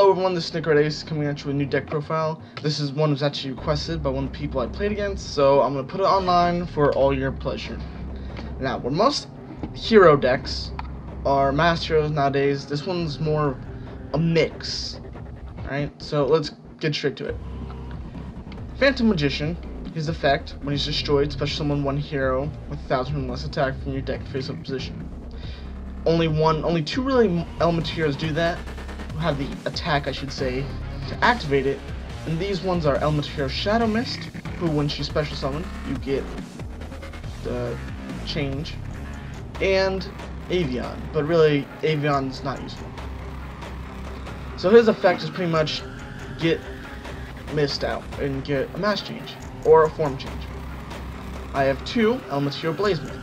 Hello everyone, this is Ace coming at you with a new deck profile. This is one that was actually requested by one of the people I played against, so I'm going to put it online for all your pleasure. Now, where most hero decks are masked heroes nowadays, this one's more of a mix. Alright, so let's get straight to it. Phantom Magician, his effect, when he's destroyed, special summon one hero with 1000 or less attack from your deck face up position. Only one, only two really elemental heroes do that, have the attack, I should say, to activate it. And these ones are Elemental Shadow Mist, who when she special summoned, you get the change, and Avian, but really Avian's not useful. So his effect is pretty much get missed out and get a Mask Change or a form change. I have two Elemental Hero Blazeman.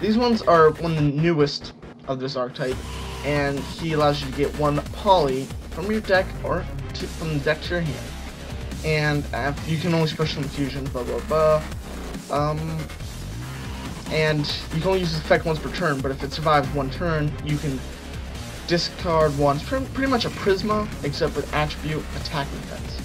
These ones are one of the newest of this archetype, and he allows you to get one poly from your deck or to, from the deck to your hand. And uh, you can only special infusion, blah blah blah. Um, and you can only use this effect once per turn, but if it survives one turn, you can discard once. Pretty much a Prisma, except with attribute attack defense.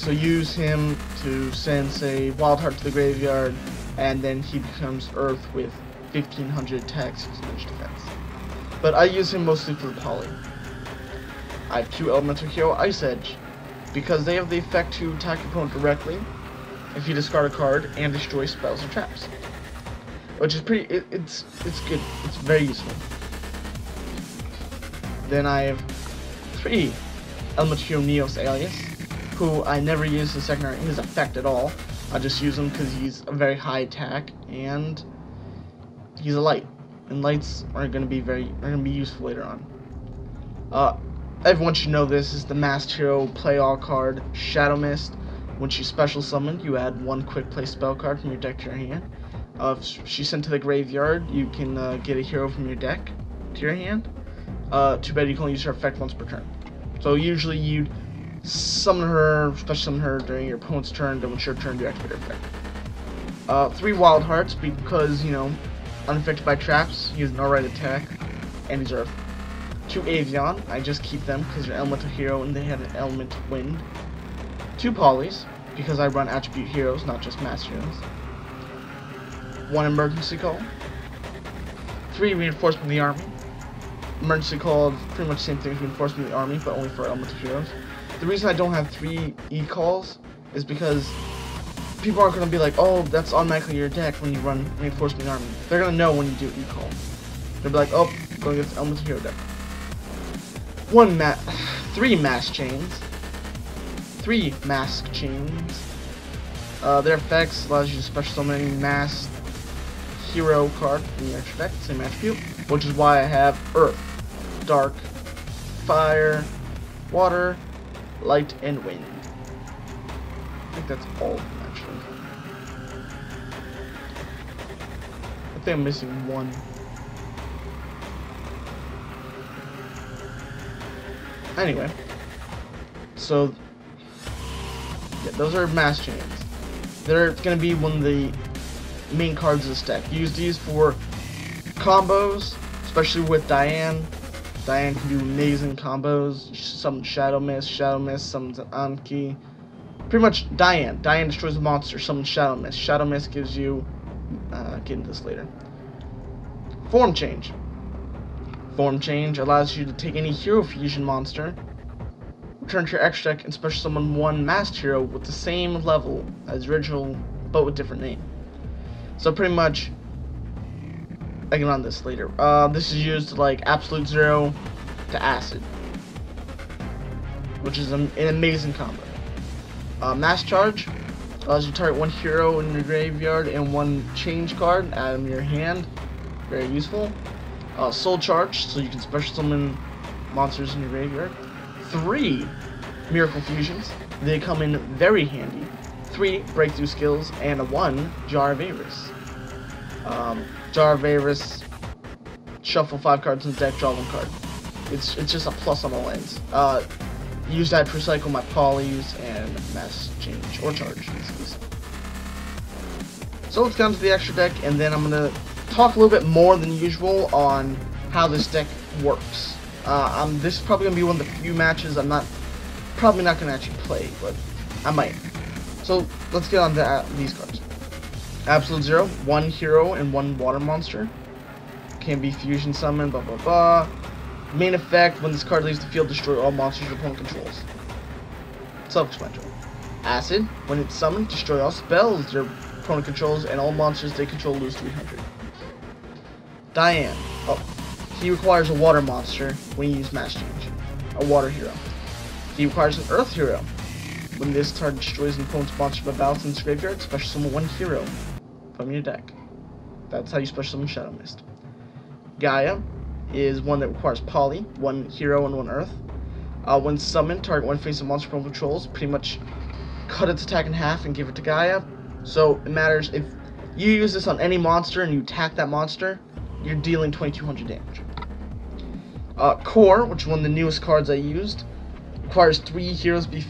So use him to send, say, Wild Heart to the graveyard, and then he becomes Earth with 1500 attack, 600 defense but I use him mostly for the poly. I have two Elemental Hero Ice Edge, because they have the effect to attack your opponent directly if you discard a card and destroy spells or traps. Which is pretty, it, it's, it's good, it's very useful. Then I have three Elemental Hero Neos Alius, who I never use the second his effect at all. I just use him because he's a very high attack and he's a light and lights are going to be very are going to be useful later on. Uh, everyone should know this is the Masked Hero play all card Shadow Mist. When she's special summoned, you add one quick play spell card from your deck to your hand. Uh, if she's sent to the graveyard, you can uh, get a hero from your deck to your hand. Uh, too bad you can only use her effect once per turn. So usually you'd summon her, special summon her during your opponent's turn, then when it's your turn, you activate her effect. Uh, three Wild Hearts because, you know, unaffected by traps, he has an alright attack, and he's Earth. Two Avian, I just keep them because they're elemental hero and they have an element wind. Two Polys, because I run attribute heroes, not just masked heroes. One emergency call. Three reinforcement of the army. Emergency call pretty much the same thing as reinforcement of the army, but only for elemental heroes. The reason I don't have three E calls is because people aren't going to be like, oh, that's automatically your deck when you run Reinforcement Army. They're going to know when you do E-Call. They'll be like, oh, going against Elemental Hero deck. One ma three mass chains. Three mask chains. Uh, their effects allows you to special summon masked hero card in your extra deck, same attribute, which is why I have Earth, Dark, Fire, Water, Light, and Wind. I think that's all actually. I think I'm missing one. Anyway, so yeah, those are mass chains. They're gonna be one of the main cards of this deck. Use these for combos, especially with Dian. Dian can do amazing combos. Some Shadow Mist, Shadow Mist, some Anki. Pretty much Dian. Dian destroys a monster, summons Shadow Mist. Shadow Mist gives you uh, get into this later. Form change. Form change allows you to take any hero fusion monster, return to your extra deck, and special summon one masked hero with the same level as original, but with different name. So pretty much, I can run this later. Uh, this is used like Absolute Zero to Acid, which is an, an amazing combo. Uh, Mask Charge Allows you to target one hero in your graveyard and one change card out of your hand. Very useful. Uh, soul Charge, so you can special summon monsters in your graveyard. Three Miracle Fusions. They come in very handy. Three Breakthrough Skills, and a one Jar of. Um, Jar of shuffle five cards in the deck, draw one card. It's, it's just a plus on all ends. Uh, use that to recycle my polys and Mask Change or charge So let's get into the extra deck and then I'm going to talk a little bit more than usual on how this deck works. Uh, um, this is probably gonna be one of the few matches I'm not probably not gonna actually play, but I might. So let's get on to uh, these cards. Absolute Zero, one hero and one water monster. Can be fusion summon, blah blah blah. Main effect, when this card leaves the field, destroy all monsters your opponent controls. Self-explanatory. Acid, when it's summoned, destroy all spells your opponent controls and all monsters they control lose 300. Dian. Oh, he requires a water monster when you use Mask Change. A water hero. He requires an earth hero. When this card destroys an opponent's monster by battle in its graveyard, special summon one hero from your deck. That's how you special summon Shadow Mist. Gaia is one that requires Poly, one hero and one earth. Uh, when summoned, target one face of monster from controls, pretty much cut its attack in half and give it to Gaia. So it matters if you use this on any monster and you attack that monster, you're dealing 2200 damage. Uh, Core, which is one of the newest cards I used, requires three heroes be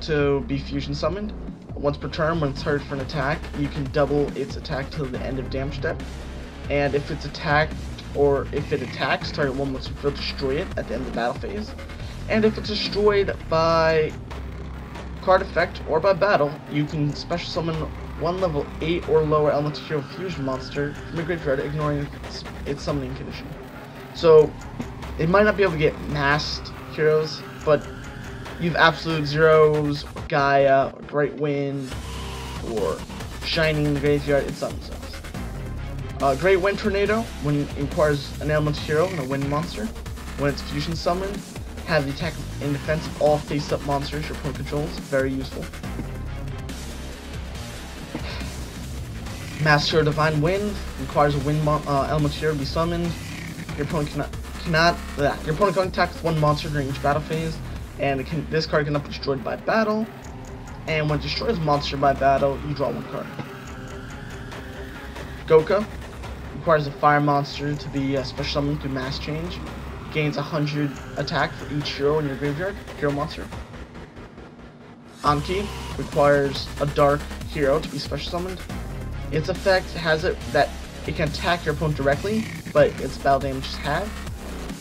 to be fusion summoned. Once per turn, when it's targeted for an attack, you can double its attack till the end of damage step. And if it's attacked, or if it attacks, target one must destroy it at the end of the battle phase. And if it's destroyed by card effect or by battle, you can special summon one level 8 or lower elemental hero fusion monster from your graveyard, ignoring its, its summoning condition. So, it might not be able to get masked heroes, but you have absolute zeros, Gaia, Great Wind, or Shining Graveyard, it's something. Uh, Great Wind Tornado, when it requires an elemental hero and a wind monster, when it's fusion summoned, have the attack and defense of all face-up monsters your opponent controls. Very useful. Masked Divine Wind requires a wind uh, element hero to be summoned. Your opponent cannot cannot uh, your opponent can attack with one monster during each battle phase, and can, this card cannot be destroyed by battle. And when it destroys a monster by battle, you draw one card. Goka requires a fire monster to be uh, special summoned through Mask Change gains 100 attack for each hero in your graveyard, hero monster. Anki requires a dark hero to be special summoned. Its effect has it that it can attack your opponent directly, but its battle damage is half.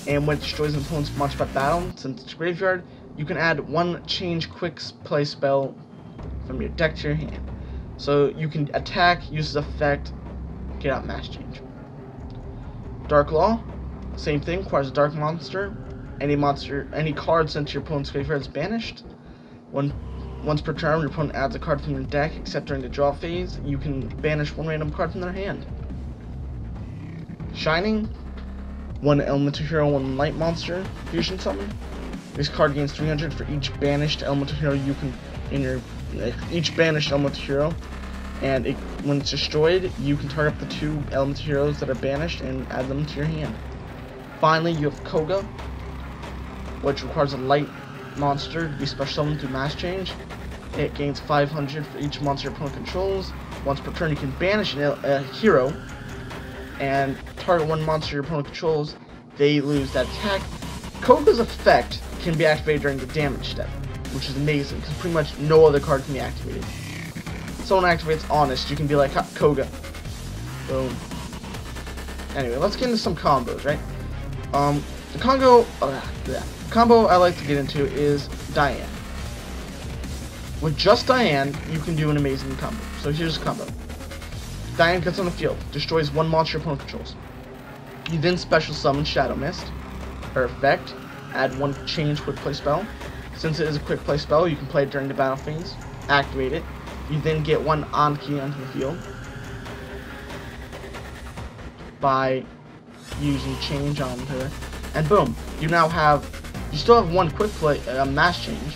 And when it destroys an opponent's monster by battle, since it's graveyard, you can add one change quick play spell from your deck to your hand. So you can attack, use its effect, get out Mask Change. Dark Law same thing, requires a dark monster. Any monster, any card sent to your opponent's graveyard is banished. Once per turn, your opponent adds a card from your deck, except during the draw phase. You can banish one random card from their hand. Shining, one elemental hero, one light monster, fusion summon. This card gains 300 for each banished elemental hero you can in your each banished elemental hero, and it, when it's destroyed, you can target up the two elemental heroes that are banished and add them to your hand. Finally, you have Koga, which requires a light monster to be special summoned through Mask Change. It gains 500 for each monster your opponent controls. Once per turn, you can banish a hero and target one monster your opponent controls. They lose that attack. Koga's effect can be activated during the damage step, which is amazing because pretty much no other card can be activated. Someone activates Honest, you can be like Koga. Boom. Anyway, let's get into some combos, right? Um, the Congo, uh, combo I like to get into is Dian. With just Dian, you can do an amazing combo. So here's a combo. Dian gets on the field, destroys one monster your opponent controls. You then special summon Shadow Mist. Her effect, add one change quick play spell. Since it is a quick play spell, you can play it during the battle phase. Activate it. You then get one Anki onto the field. By using change on her, and boom, you now have, you still have one quick play, uh, Mask Change,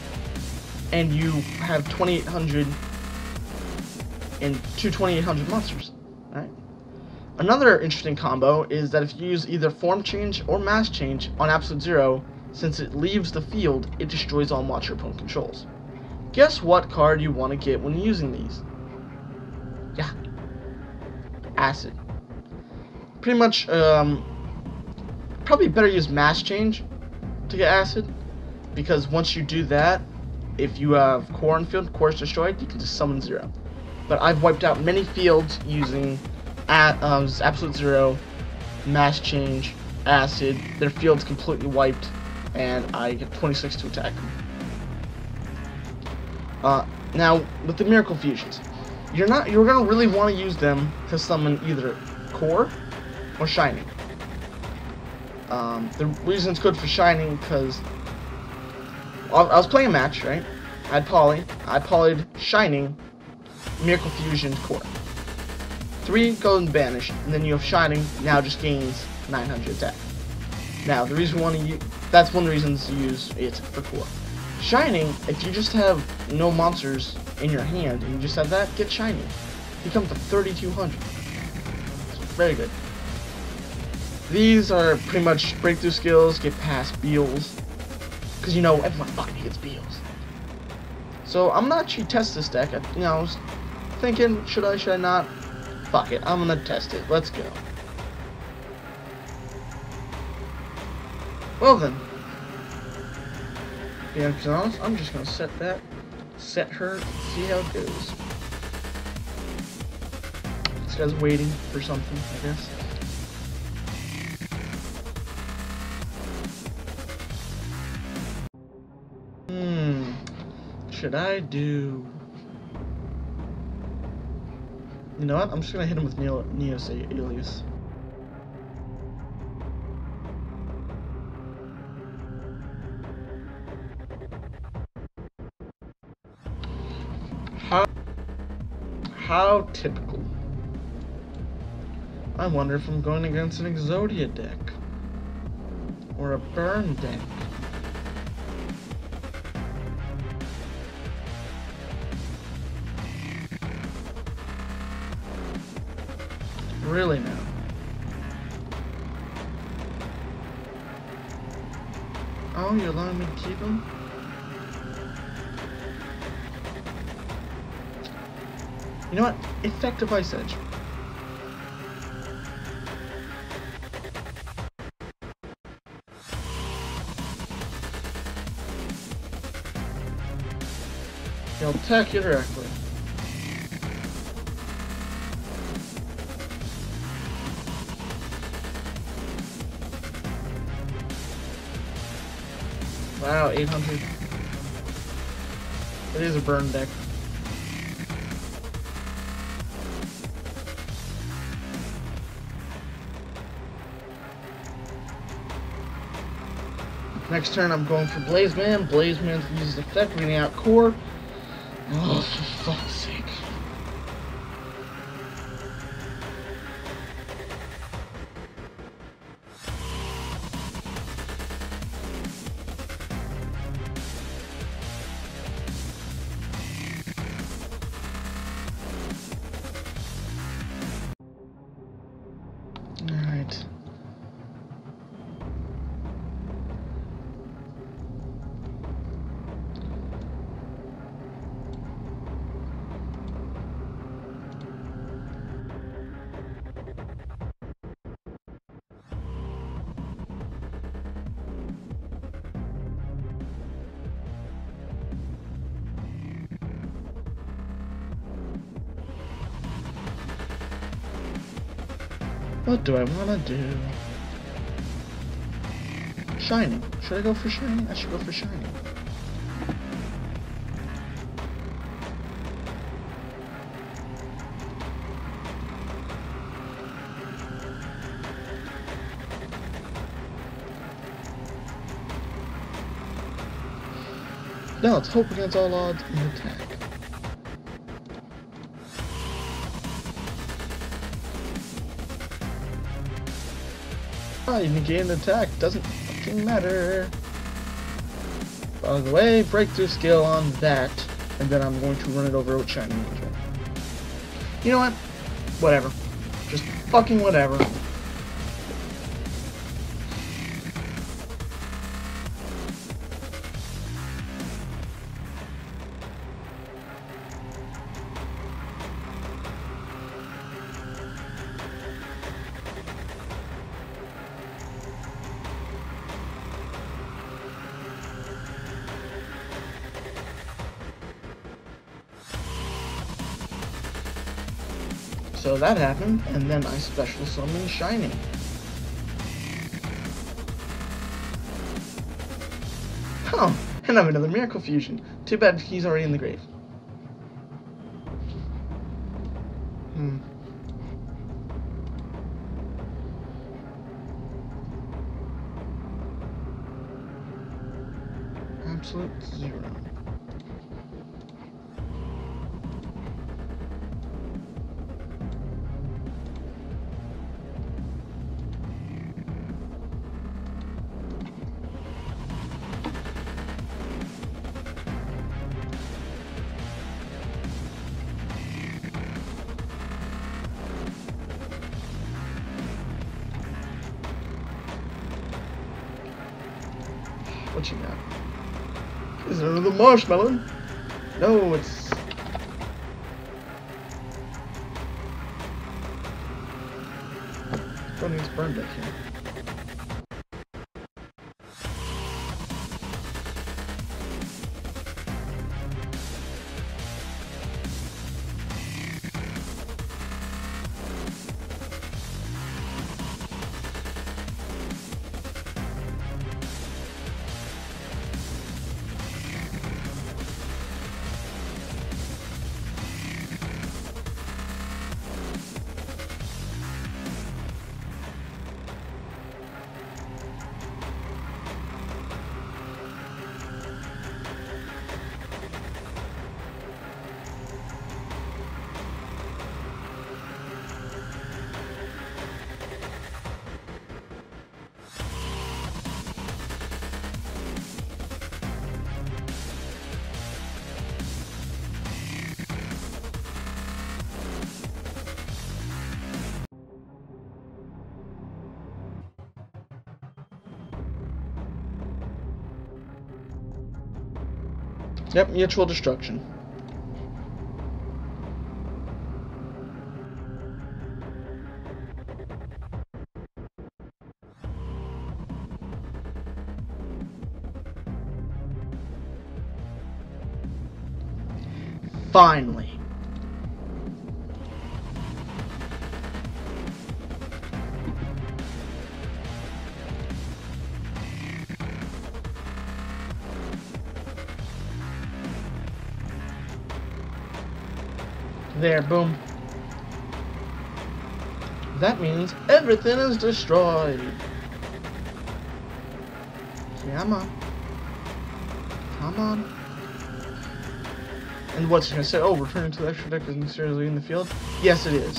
and you have 2800 and two 2800 monsters, right? Another interesting combo is that if you use either form change or Mask Change on absolute zero, since it leaves the field, it destroys all opponent controls. Guess what card you want to get when using these? Yeah, acid. Pretty much, um, probably better use Mask Change to get acid because once you do that if you have core on field core is destroyed you can just summon zero but I've wiped out many fields using at um, absolute zero Mask Change acid, their field's completely wiped, and I get 26 to attack. Uh, now, with the Miracle Fusions, you're not you're gonna really want to use them to summon either Core or Shining. Um, the reason it's good for Shining because I was playing a match, right? I had Poly, I polyed Shining, Miracle Fusion, Core. Three Golden banished, and then you have Shining, now just gains 900 attack. Now, the reason one you that's one of the reasons to use it for core. Shining, if you just have no monsters in your hand and you just have that, get Shining. You come to 3200. It's very good. These are pretty much breakthrough skills, get past Beals. Because you know, everyone fucking gets Beals. So I'm gonna actually test this deck. I, you know, I was thinking, should I, should I not? Fuck it, I'm gonna test it. Let's go. Well then. Yeah, to be I'm just gonna set that, set her, see how it goes. This guy's waiting for something, I guess. Hmm. Should I do? You know what? I'm just gonna hit him with Neo Neos Alius. How typical. I wonder if I'm going against an Exodia deck. Or a burn deck. Really now. Oh, you're allowing me to keep him? You know what? Effective Ice Edge. He'll attack you directly. Wow, 800. It is a burn deck. Next turn, I'm going for Blazeman. Blazeman Blaze Man uses effect, reading out core. Oh, What do I want to do? Shining. Should I go for Shining? I should go for Shining. Now let's hope against all odds and attack. Ah, you negate an attack. Doesn't fucking matter. By the way, breakthrough skill on that, and then I'm going to run it over with Shining Angel. You know what? Whatever. Just fucking whatever. So that happened, and then I special summoned Shining. Oh, and I have another Miracle Fusion. Too bad he's already in the grave. Hmm. Marshmallow? No, it's. Yep, mutual destruction. Finally. There, boom. That means everything is destroyed. Come on. Come on. And what's it gonna say? Oh, returning to the extra deck is necessarily in the field? Yes, it is.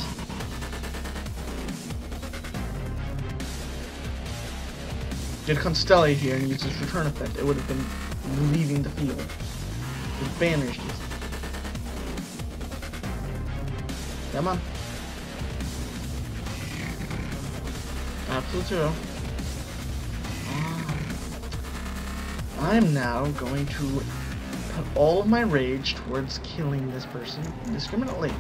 Did Constelli here and use its return effect, it would have been leaving the field. It banished it. Come on. Absolute zero. Ah. I'm now going to put all of my rage towards killing this person indiscriminately.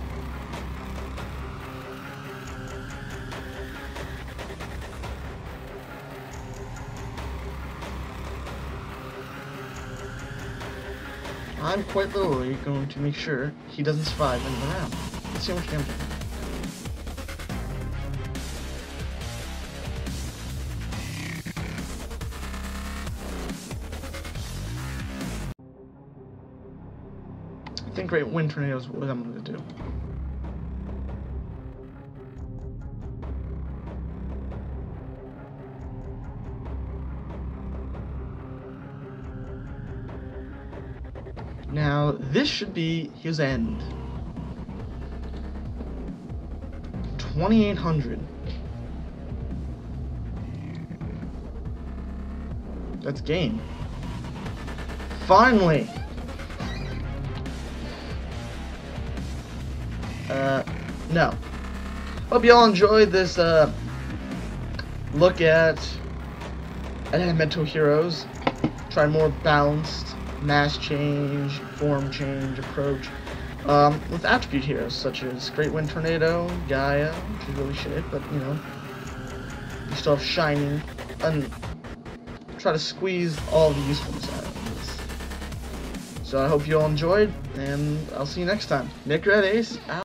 I'm quite literally going to make sure he doesn't survive another round. Let's see how much damage I. Think Great Wind Tornado is what I'm going to do. Now, this should be his end. 2800. That's game. Finally! Uh, no. Hope you all enjoyed this, uh, look at Elemental Heroes. Try more balanced Mask Change, form change, approach. Um, with attribute heroes such as Great Wind Tornado, Gaia, which is really shit, but you know, you still have Shining, and try to squeeze all the usefulness out of this. So I hope you all enjoyed, and I'll see you next time. Nick Red Ace out.